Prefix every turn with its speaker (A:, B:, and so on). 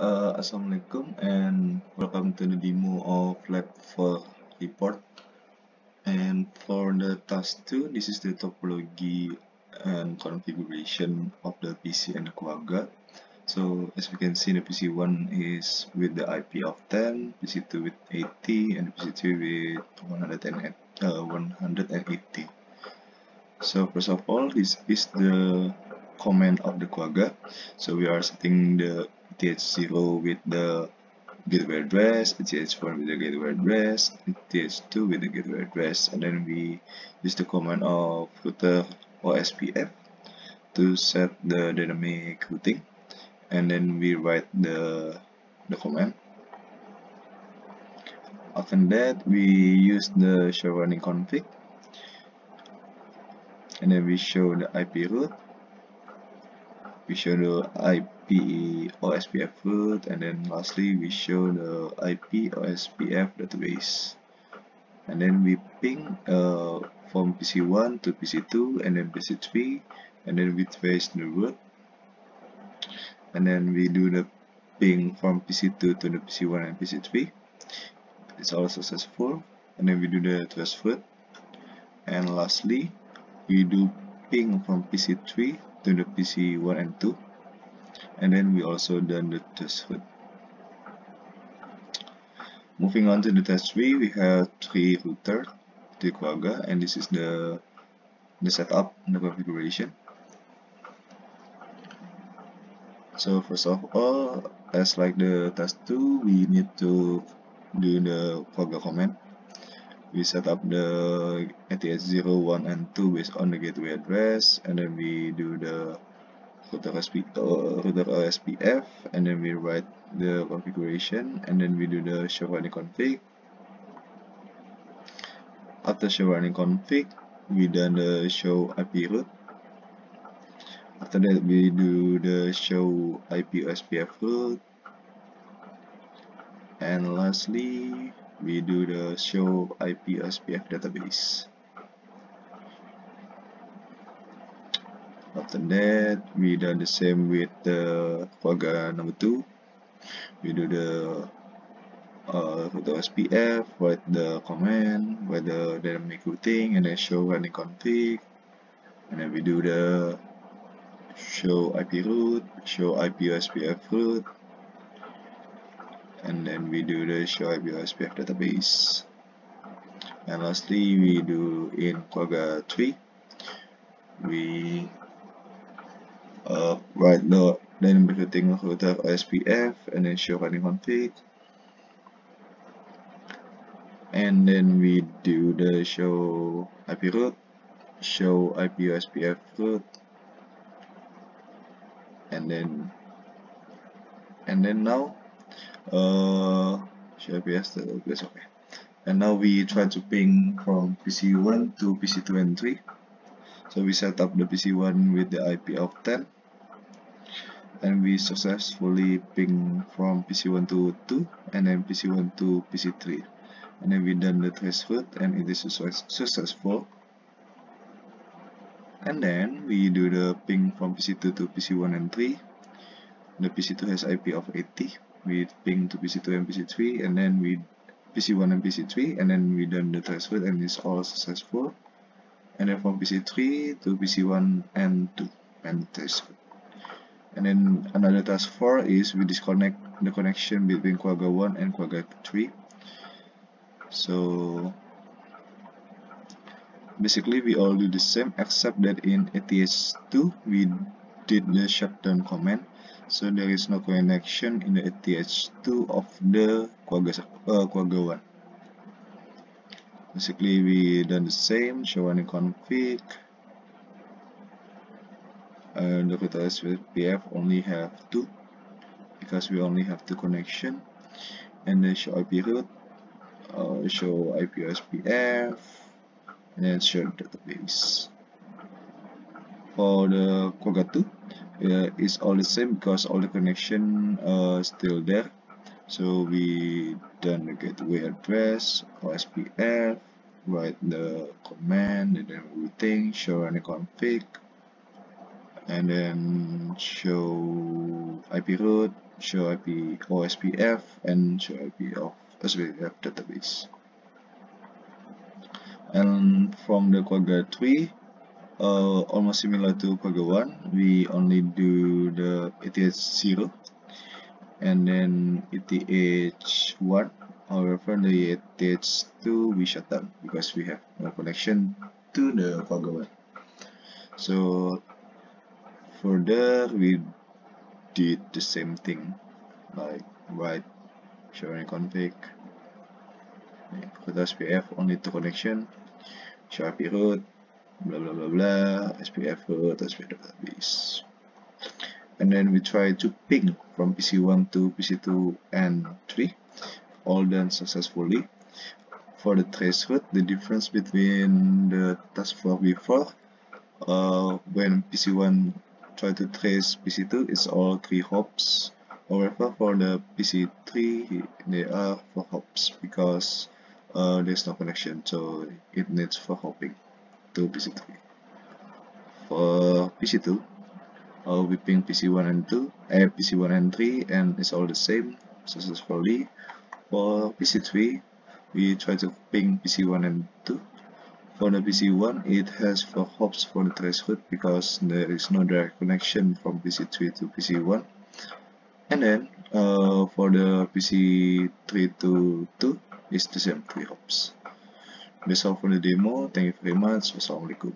A: Uh, Assalamualaikum and welcome to the demo of Lab4 report. And for the task 2, this is the topology and configuration of the PC and the Quagga. So as we can see, the PC1 is with the IP of 10, PC2 with 80, and PC3 with 180. Uh, 180. So first of all, this is the command of the Quagga. So we are setting the ETH0 with the gateway address, ETH1 with the gateway address, ETH2 with the gateway address, and then we use the command of router OSPF to set the dynamic routing, and then we write the the command. After that, we use the show running config, and then we show the IP route we show the IP OSPF route and then lastly we show the IP OSPF database. And then we ping uh, from PC1 to PC2 and then PC3 and then we trace the route and then we do the ping from PC2 to the PC1 and PC3 it's all successful. And then we do the trace route and lastly we do ping from PC3 to the PC 1 and 2 and then we also done the test route. Moving on to the test tree, we have three router to Quagga and this is the the setup and the configuration. So first of all, as like the test 2, we need to do the Quagga command we set up the ETH0, 1 and 2 based on the gateway address and then we do the router, SP, uh, router OSPF and then we write the configuration and then we do the show running config. After show running config we done the show IP route after that we do the show IP OSPF route and lastly we do the show IP SPF database. After that, we done the same with the Quagga number 2. We do the uh, the SPF, write the command, write the dynamic routing, and then show running config. And then we do the show IP route, show IP SPF route, and then we do the show IPOSPF database. And lastly we do in Quagga 3 we uh, write the dynamic routing router OSPF and then show running config and then we do the show IP route show IP OSPF route. And then and then now uh should be yes that's okay. And now we try to ping from PC1 to PC2 and 3 so we set up the PC1 with the IP of 10 and we successfully ping from PC1 to 2 and then PC1 to PC3 and then we done the route and it is successful. And then we do the ping from PC2 to PC1 and 3 the PC2 has IP of 80 we ping to PC2 and PC3 and then we PC1 and PC3 and then we done the transfer and it's all successful. And then from PC3 to PC1 and 2 and transfer and then another task 4 is we disconnect the connection between Quagga 1 and Quagga 3 so basically we all do the same except that in ETH2 we did the shutdown command so there is no connection in the ETH2 of the Quagga, uh, Quagga 1 basically we done the same show any config and the router SPF only have two because we only have two connection. And then show IP route uh, show IP SPF and then show database for the Quagga 2 uh, is all the same because all the connection are still there so we done the gateway address OSPF write the command and then routing show any config and then show IP route, show IP OSPF, and show IP of SPF database. And from the Quagga 3, uh, almost similar to Quagga 1, we only do the ETH0 and then ETH1 however the ETH2 we shut down because we have no connection to the Quagga 1 so further we did the same thing like write showing config put SPF only to connection show IP route blah blah blah blah SPF database. And then we try to ping from PC1 to PC2 and 3 all done successfully. For the trace route the difference between the task 4 before uh, when PC1 try to trace PC2 is all 3 hops. However for the PC3 they are 4 hops because uh, there's no connection so it needs 4 hopping to PC3 for PC2 uh, we ping PC1 and 2, eh, PC1 and 3 and it's all the same successfully. For PC3 we try to ping PC1 and 2. For the PC1 it has 4 hops for the trace route because there is no direct connection from PC3 to PC1. And then uh, for the PC3 to 2 it's the same 3 hops. That's all for the demo. Thank you very much. Wassalamualaikum.